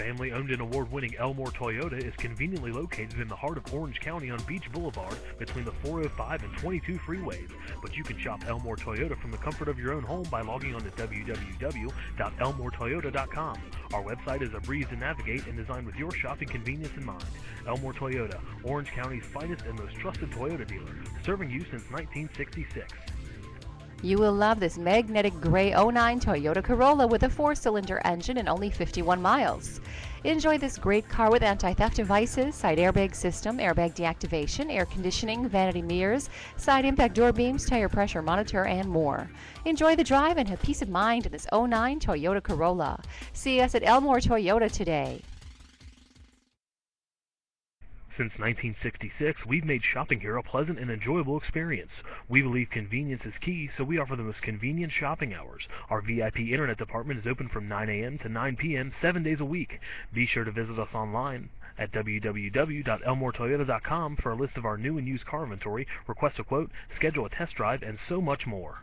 family-owned and award-winning Elmore Toyota is conveniently located in the heart of Orange County on Beach Boulevard between the 405 and 22 freeways. But you can shop Elmore Toyota from the comfort of your own home by logging on to www.elmoretoyota.com. Our website is a breeze to navigate and designed with your shopping convenience in mind. Elmore Toyota, Orange County's finest and most trusted Toyota dealer, serving you since 1966. You will love this magnetic gray 09 Toyota Corolla with a four-cylinder engine and only 51 miles. Enjoy this great car with anti-theft devices, side airbag system, airbag deactivation, air conditioning, vanity mirrors, side impact door beams, tire pressure monitor, and more. Enjoy the drive and have peace of mind in this 09 Toyota Corolla. See us at Elmore Toyota today. Since 1966, we've made shopping here a pleasant and enjoyable experience. We believe convenience is key, so we offer the most convenient shopping hours. Our VIP internet department is open from 9 a.m. to 9 p.m. seven days a week. Be sure to visit us online at www.elmoretoyota.com for a list of our new and used car inventory, request a quote, schedule a test drive, and so much more.